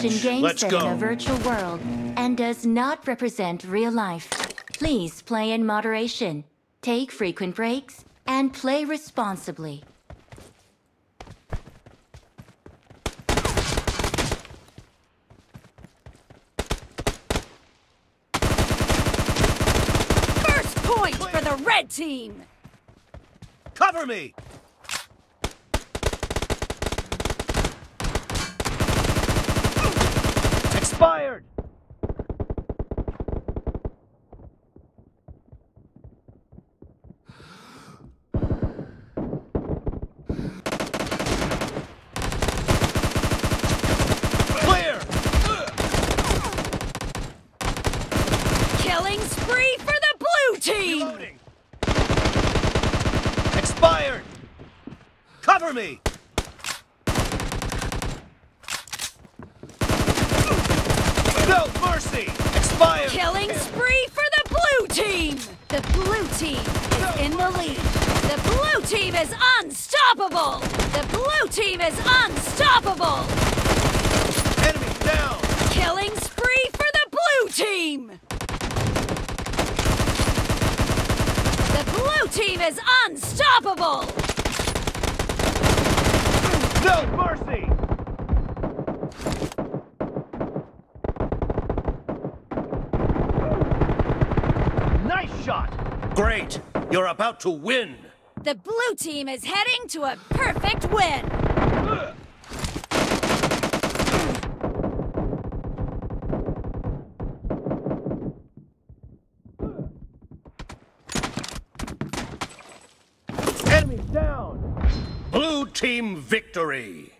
Simulation game Let's set go. in a virtual world and does not represent real life. Please play in moderation, take frequent breaks, and play responsibly. First point for the red team! Cover me! Expired! Clear! Killing spree for the blue team! Reloading! Expired! Cover me! No mercy! Expired! Killing spree for the blue team! The blue team is in the lead. The blue team is unstoppable! The blue team is unstoppable! Enemy down! Killing spree for the blue team! The blue team is unstoppable! No mercy! Nice shot! Great! You're about to win! The blue team is heading to a perfect win! Enemy down! Team victory!